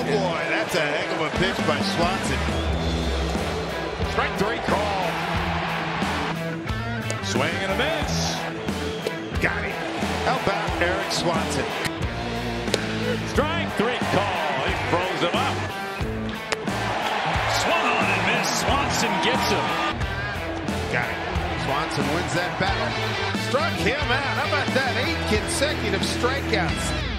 Boy, that's a heck of a pitch by Swanson. Strike three call. Swing and a miss. Got it. How about Erik Swanson? Strike three call. He throws him up. Swung on and miss. Swanson gets him. Got it. Swanson wins that battle. Struck him out. How about that? Eight consecutive strikeouts.